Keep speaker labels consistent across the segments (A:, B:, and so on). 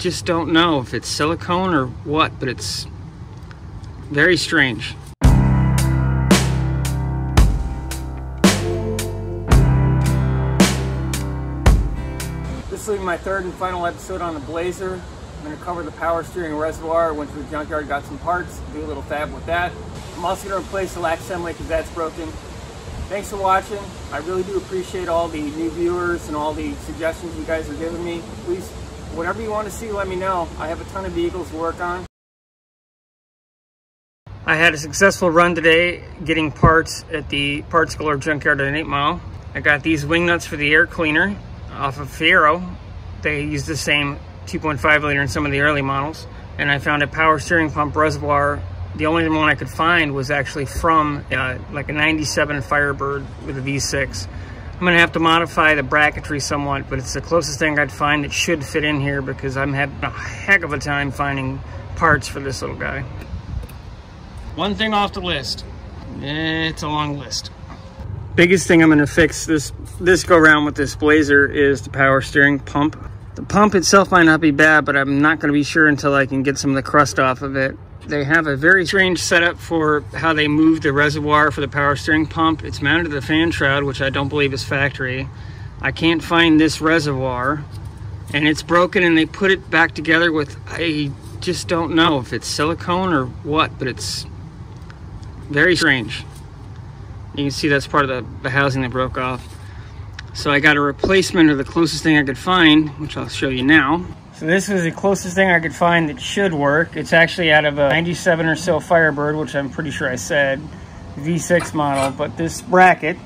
A: just don't know if it's silicone or what, but it's very strange. This will be my third and final episode on the Blazer. I'm to cover the power steering reservoir. Went to the junkyard, got some parts, do a little fab with that. I'm also to replace the latch assembly because that's broken. Thanks for watching. I really do appreciate all the new viewers and all the suggestions you guys are giving me. Please, whatever you want to see, let me know. I have a ton of vehicles to work on. I had a successful run today getting parts at the Parts Galore Junkyard at 8 Mile. I got these wing nuts for the air cleaner off of Fiero. They use the same 2.5 liter in some of the early models. And I found a power steering pump reservoir. The only one I could find was actually from uh, like a 97 Firebird with a V6. I'm gonna have to modify the bracketry somewhat, but it's the closest thing I'd find that should fit in here because I'm having a heck of a time finding parts for this little guy. One thing off the list. It's a long list. Biggest thing I'm gonna fix this this go around with this Blazer is the power steering pump. The pump itself might not be bad, but I'm not gonna be sure until I can get some of the crust off of it. They have a very strange setup for how they move the reservoir for the power steering pump. It's mounted to the fan shroud, which I don't believe is factory. I can't find this reservoir and it's broken and they put it back together with, I just don't know if it's silicone or what, but it's very strange. You can see that's part of the, the housing that broke off. So I got a replacement of the closest thing I could find, which I'll show you now. So this is the closest thing I could find that should work. It's actually out of a 97 or so Firebird, which I'm pretty sure I said, V6 model. But this bracket,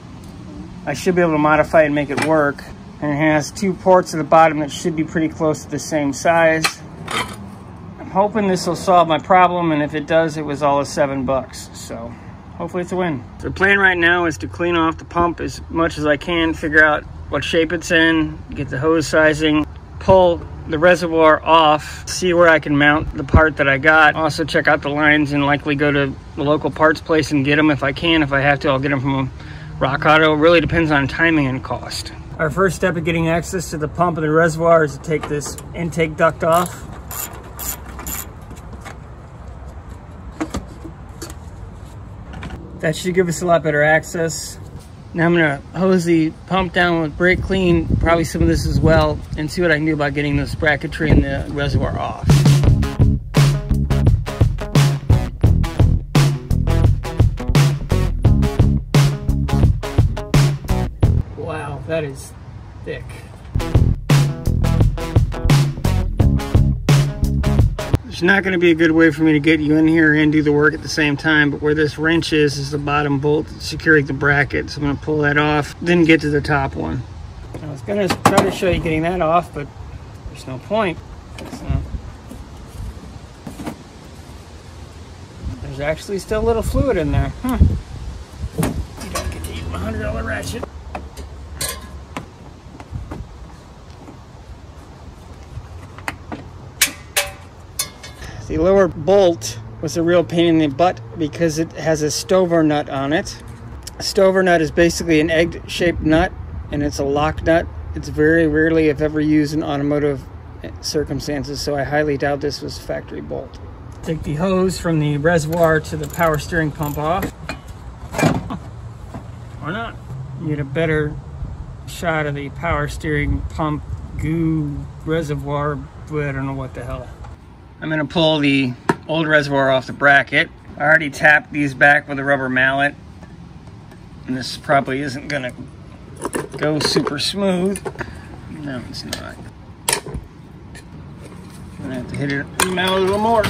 A: I should be able to modify and make it work. And it has two ports at the bottom that should be pretty close to the same size. I'm hoping this will solve my problem, and if it does, it was all of seven bucks. So hopefully it's a win. The plan right now is to clean off the pump as much as I can, figure out what shape it's in, get the hose sizing, pull the reservoir off, see where I can mount the part that I got. Also check out the lines and likely go to the local parts place and get them if I can. If I have to, I'll get them from Rock Auto. It really depends on timing and cost. Our first step of getting access to the pump and the reservoir is to take this intake duct off. That should give us a lot better access. Now I'm gonna hose the pump down with brake clean, probably some of this as well, and see what I can do about getting this bracketry and the reservoir off. Wow, that is thick. Not going to be a good way for me to get you in here and do the work at the same time, but where this wrench is, is the bottom bolt securing the bracket. So I'm going to pull that off, then get to the top one. I was going to try to show you getting that off, but there's no point. So, there's actually still a little fluid in there. Huh. You don't get to use a $100 ratchet. The lower bolt was a real pain in the butt because it has a stover nut on it. A stover nut is basically an egg-shaped nut and it's a lock nut. It's very rarely, if ever, used in automotive circumstances, so I highly doubt this was factory bolt. Take the hose from the reservoir to the power steering pump off. Or not. You get a better shot of the power steering pump goo reservoir, but I don't know what the hell. I'm gonna pull the old reservoir off the bracket. I already tapped these back with a rubber mallet. And this probably isn't gonna go super smooth. No, it's not. I'm gonna have to hit it mallet a little more.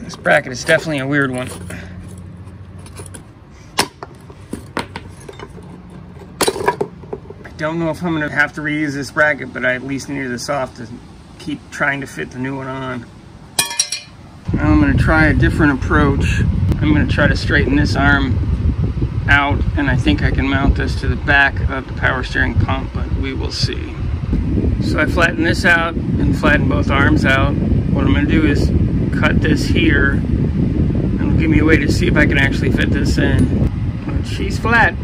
A: This bracket is definitely a weird one. Don't know if I'm gonna have to reuse this bracket, but I at least needed this off to keep trying to fit the new one on. Now I'm gonna try a different approach. I'm gonna try to straighten this arm out, and I think I can mount this to the back of the power steering pump, but we will see. So I flatten this out and flatten both arms out. What I'm gonna do is cut this here and give me a way to see if I can actually fit this in. She's flat.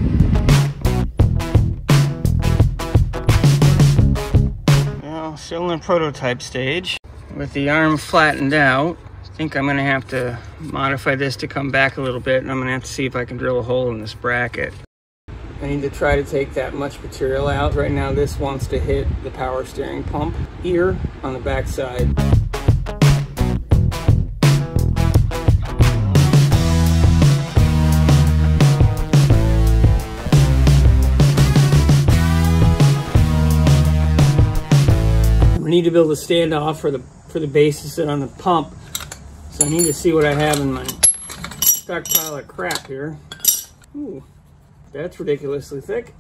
A: In prototype stage. With the arm flattened out, I think I'm gonna have to modify this to come back a little bit and I'm gonna have to see if I can drill a hole in this bracket. I need to try to take that much material out. Right now this wants to hit the power steering pump here on the back side. Need to build a standoff for the for the base to sit on the pump. So I need to see what I have in my stockpile of crap here. Ooh, that's ridiculously thick.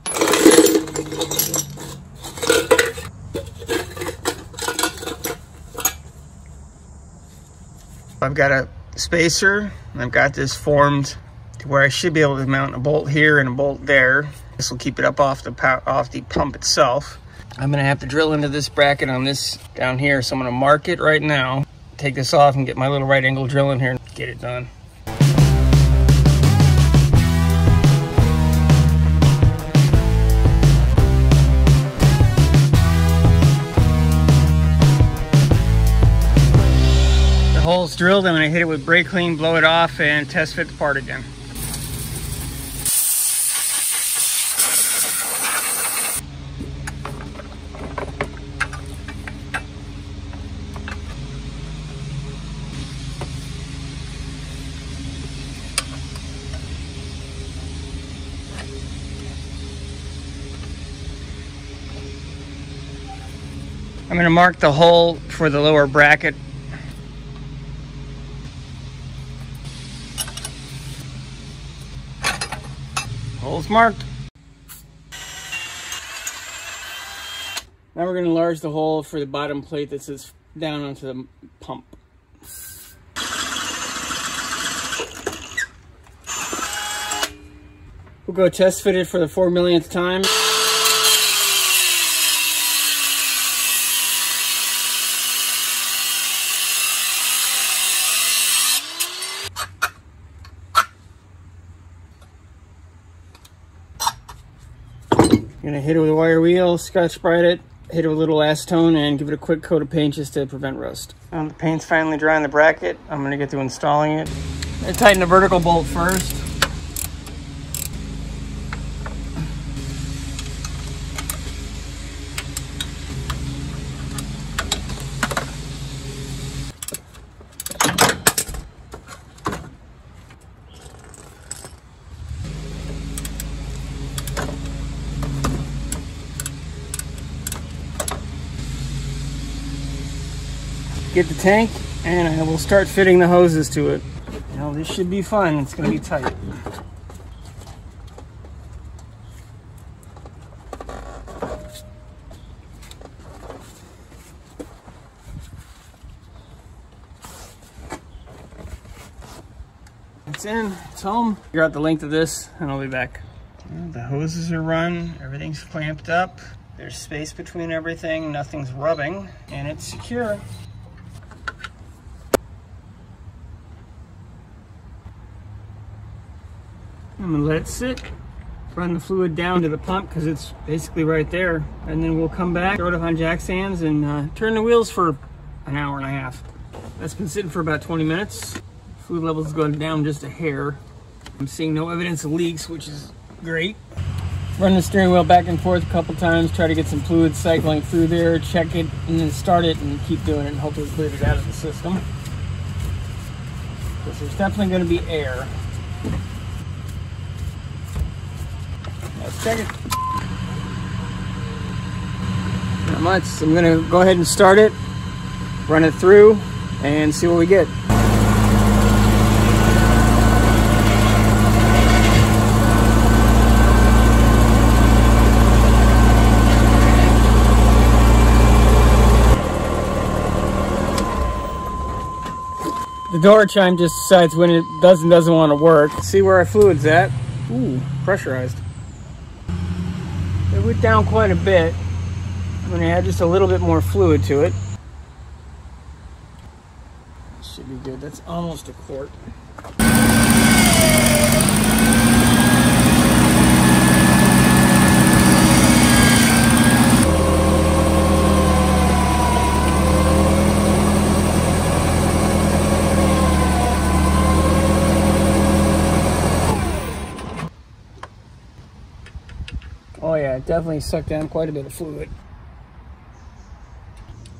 A: I've got a spacer. I've got this formed to where I should be able to mount a bolt here and a bolt there. This will keep it up off the off the pump itself. I'm gonna have to drill into this bracket on this down here. So I'm gonna mark it right now, take this off and get my little right angle drill in here and get it done. The hole's drilled, I'm gonna hit it with brake clean, blow it off, and test fit the part again. I'm going to mark the hole for the lower bracket. Hole's marked. Now we're going to enlarge the hole for the bottom plate that sits down onto the pump. We'll go test fit it for the four millionth time. I'm gonna hit it with a wire wheel, Scotch-Brite it, hit it with a little acetone, and give it a quick coat of paint just to prevent rust. Um, the paint's finally dry on the bracket. I'm gonna get to installing it. I tighten the vertical bolt first. Get the tank and I will start fitting the hoses to it. Now this should be fun, it's gonna be tight. It's in, it's home. Figure out the length of this and I'll be back. The hoses are run, everything's clamped up. There's space between everything, nothing's rubbing, and it's secure. I'm gonna let it sit, run the fluid down to the pump because it's basically right there. And then we'll come back, throw it up on jack stands and uh, turn the wheels for an hour and a half. That's been sitting for about 20 minutes. Fluid levels going down just a hair. I'm seeing no evidence of leaks, which is great. Run the steering wheel back and forth a couple times, try to get some fluid cycling through there, check it, and then start it and keep doing it and hopefully clear it out of the system. Because there's definitely going to be air. It. Not much. So I'm gonna go ahead and start it, run it through, and see what we get. The door chime just decides when it does and doesn't want to work. See where our fluid's at. Ooh, pressurized. It went down quite a bit. I'm gonna add just a little bit more fluid to it. Should be good, that's almost a quart. yeah, it definitely sucked down quite a bit of fluid.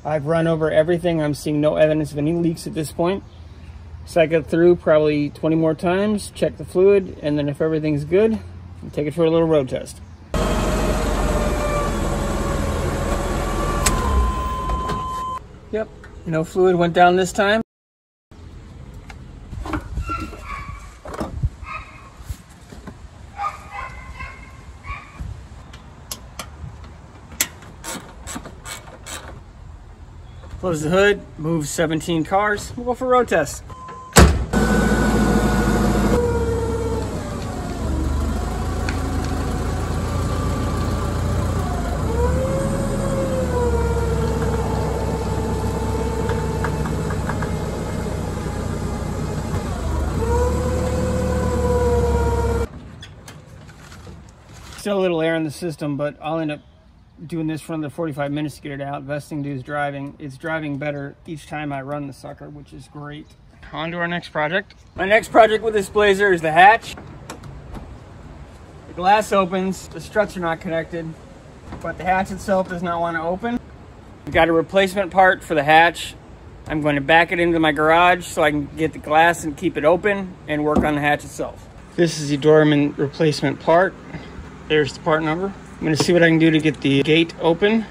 A: I've run over everything. I'm seeing no evidence of any leaks at this point. Cycle through probably 20 more times, check the fluid, and then if everything's good, take it for a little road test. Yep, no fluid went down this time. Close the hood, move 17 cars, we'll go for a road test. Still a little air in the system, but I'll end up doing this for another 45 minutes to get it out. Best thing to do is driving. It's driving better each time I run the sucker, which is great. On to our next project. My next project with this Blazer is the hatch. The glass opens, the struts are not connected, but the hatch itself does not want to open. We've got a replacement part for the hatch. I'm going to back it into my garage so I can get the glass and keep it open and work on the hatch itself. This is the Dorman replacement part. There's the part number. I'm gonna see what I can do to get the gate open.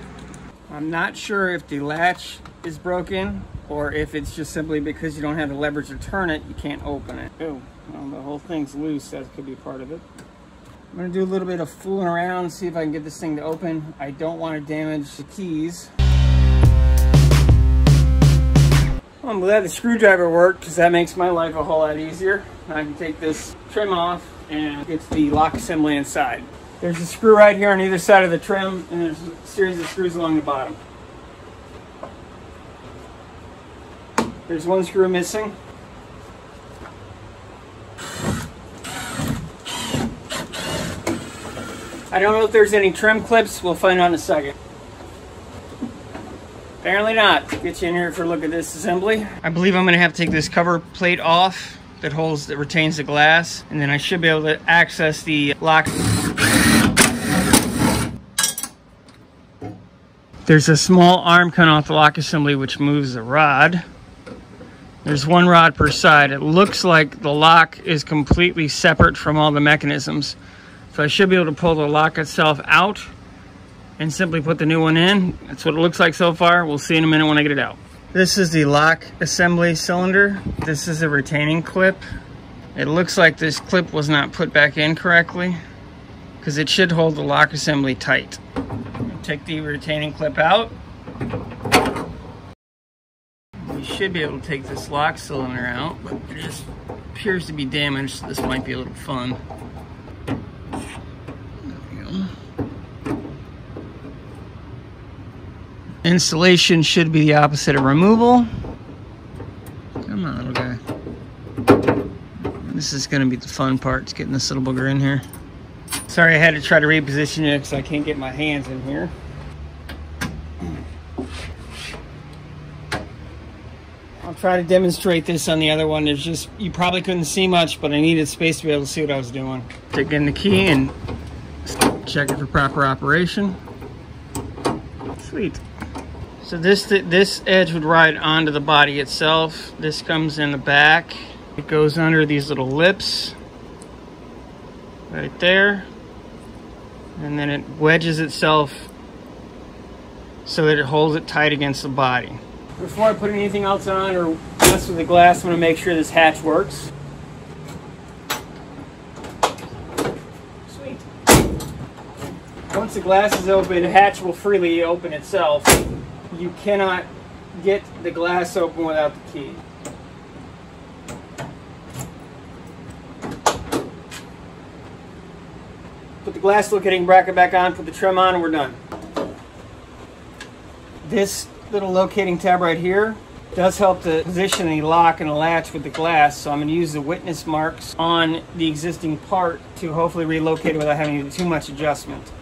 A: I'm not sure if the latch is broken or if it's just simply because you don't have the leverage to turn it, you can't open it. Oh, well, the whole thing's loose. That could be part of it. I'm gonna do a little bit of fooling around, see if I can get this thing to open. I don't want to damage the keys. Well, I'm glad the screwdriver worked because that makes my life a whole lot easier. I can take this trim off and get the lock assembly inside. There's a screw right here on either side of the trim, and there's a series of screws along the bottom. There's one screw missing. I don't know if there's any trim clips. We'll find out in a second. Apparently not. Get you in here for a look at this assembly. I believe I'm going to have to take this cover plate off that holds, that retains the glass. And then I should be able to access the lock. There's a small arm coming off the lock assembly which moves the rod. There's one rod per side. It looks like the lock is completely separate from all the mechanisms. So I should be able to pull the lock itself out and simply put the new one in. That's what it looks like so far. We'll see in a minute when I get it out. This is the lock assembly cylinder. This is a retaining clip. It looks like this clip was not put back in correctly because it should hold the lock assembly tight. Take the retaining clip out. We should be able to take this lock cylinder out, but it just appears to be damaged, so this might be a little fun. Installation should be the opposite of removal. Come on, little guy. This is going to be the fun part, getting this little booger in here. Sorry I had to try to reposition it because I can't get my hands in here. I'll try to demonstrate this on the other one. There's just, you probably couldn't see much, but I needed space to be able to see what I was doing. Take in the key and check it for proper operation. Sweet. So this this edge would ride onto the body itself. This comes in the back. It goes under these little lips right there. And then it wedges itself so that it holds it tight against the body. Before I put anything else on or mess with the glass, I'm gonna make sure this hatch works. Sweet. Once the glass is open, the hatch will freely open itself you cannot get the glass open without the key. The glass locating bracket back on, put the trim on, and we're done. This little locating tab right here does help to position the lock and the latch with the glass, so I'm going to use the witness marks on the existing part to hopefully relocate it without having to do too much adjustment.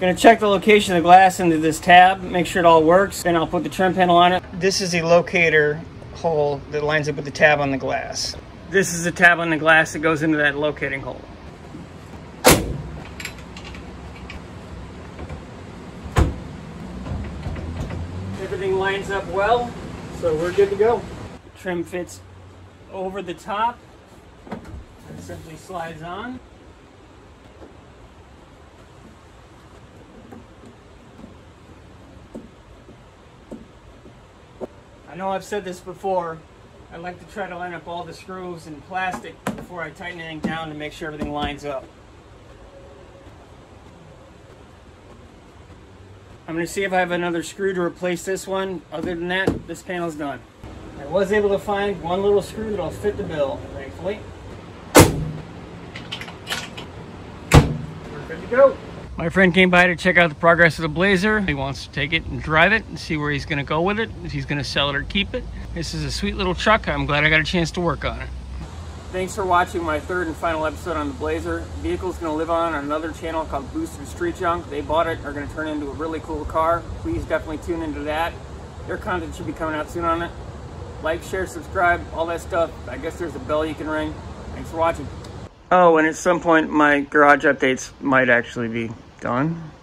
A: Gonna check the location of the glass into this tab, make sure it all works, then I'll put the trim panel on it. This is the locator hole that lines up with the tab on the glass. This is the tab on the glass that goes into that locating hole. Everything lines up well, so we're good to go. The trim fits over the top and simply slides on. Know I've said this before, I like to try to line up all the screws and plastic before I tighten anything down to make sure everything lines up. I'm going to see if I have another screw to replace this one. Other than that, this panel's done. I was able to find one little screw that'll fit the bill, thankfully. We're good to go. My friend came by to check out the progress of the Blazer. He wants to take it and drive it and see where he's gonna go with it, if he's gonna sell it or keep it. This is a sweet little truck. I'm glad I got a chance to work on it. Thanks for watching my third and final episode on the Blazer. The vehicle's gonna live on on another channel called Boosted Street Junk. They bought it, are gonna turn it into a really cool car. Please definitely tune into that. Their content should be coming out soon on it. Like, share, subscribe, all that stuff. I guess there's a bell you can ring. Thanks for watching. Oh, and at some point my garage updates might actually be done.